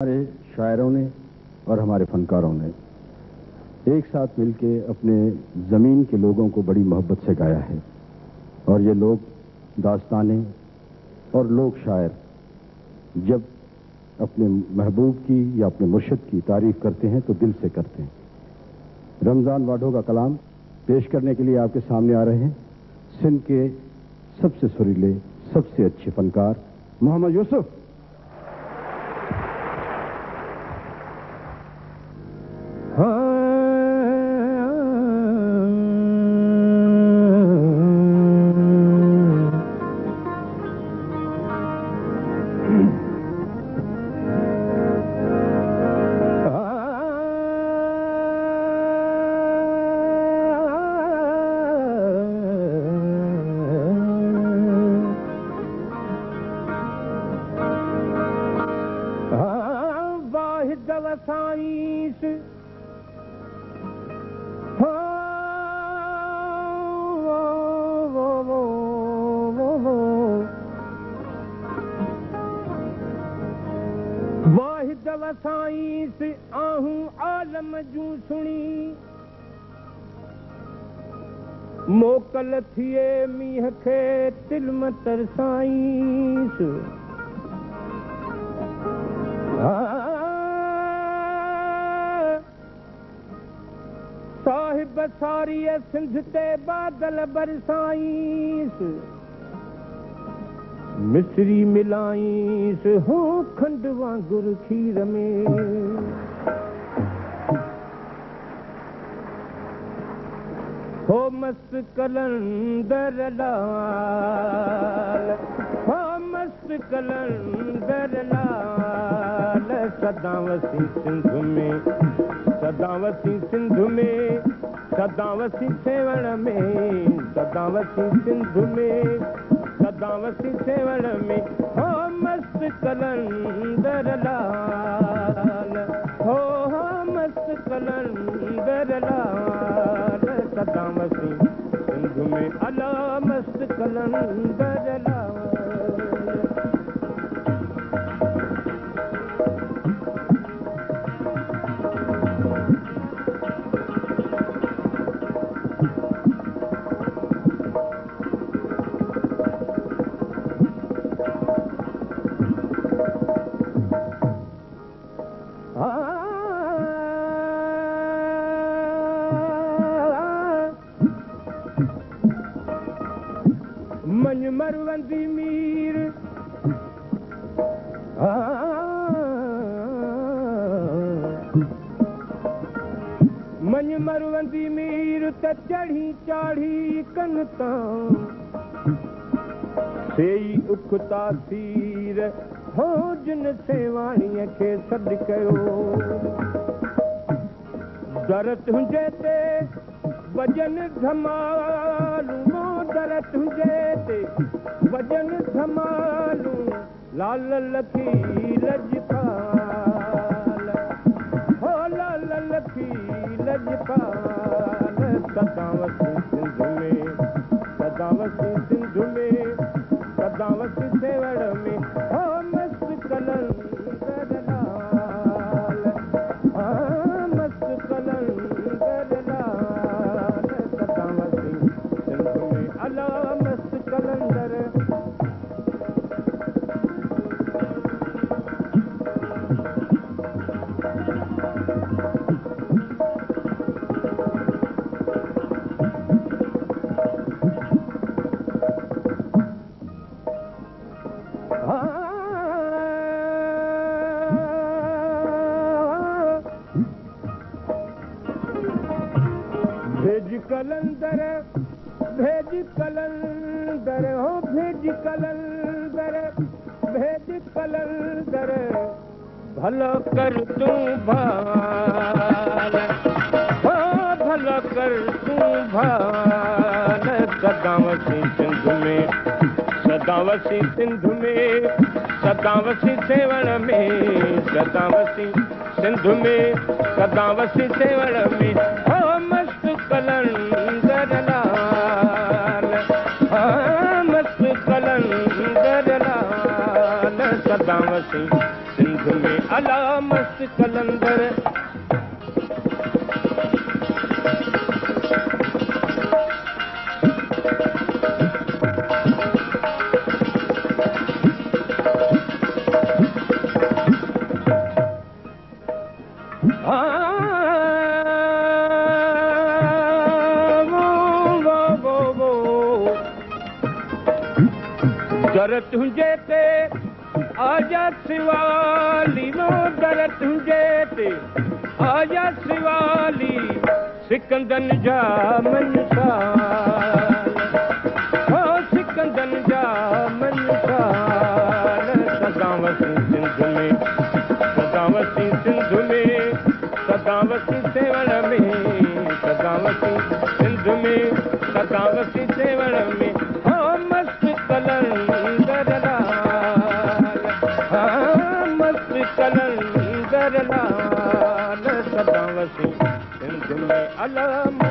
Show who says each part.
Speaker 1: हमारे शायरों ने और हमारे फनकारों ने एक साथ मिलके अपने ज़मीन के लोगों को बड़ी मोहब्बत से गाया है। और ये लोग दास्तानें और लोग शायर जब अपने महबूब की या अपने मुर्शद की तारीफ़ करते हैं तो दिल से करते हैं। रमज़ान वाडो का कलाम पेश करने के लिए आपके सामने आ रहे हैं। सिंध के सबसे सुरीले, सबसे अच्छे फनकार मोहम्मद यूसुफ।
Speaker 2: عالم جون سڻي. موڪل ٿئي مينهن کي تلم ترسائينس मिसरी मिलाईंस हो खंड वांगुर खीर में। हो मस्त कलंदर लाल हो मस्त कलंदर लाल। सदावसी सिंध में सदावसी सिंध में सदावसी सेवण में सदावसी सिंध में सदावसी सेवण में। हो मस्त कलंदर लाल हो हो मस्त कलंदर लाल। सदावसी सिंध में अला मस्त कलंदर लाल من مروندي مير من مروندي مير ته چڙهي چاڙهي ڪن سيئي اکتا سير هو جن سيواڻيءَ کي سڏ ڪيو درت هجي تي وزن ڌمالو درت هجي تي وزن ڌمالو لال لکي لجپال هو لال لکي لجپال سداوسي سنڌ ۾ سداوسي سنڌ ۾ سداوسي سيوڙ ۾ कलंदर, भेज कलंदर, हो भेज कलंदर भेज कलंदर। भलो कर तू भाल, हो भलो कर तू भाल। सदावसी सिंध में, सदावसी सिंध में, सदावसी सेवण में, सदावसी सिंध में, सदावसी सेवण में। मस्त कलंदर लाल सदावसी सिंध में अला मस्त कलंदर दर तुंहिंजे ते आजा शिवाली नो दर तुंहिंजे ते। आजा शिवाली सिकंदन जा मनसाल हो सिकंदन जा मनसाल सदा वसी सिंध में सदा वसी सिंध में सदा कलंदर लाल सदा वसी सिंध में अला मस्त कलंदर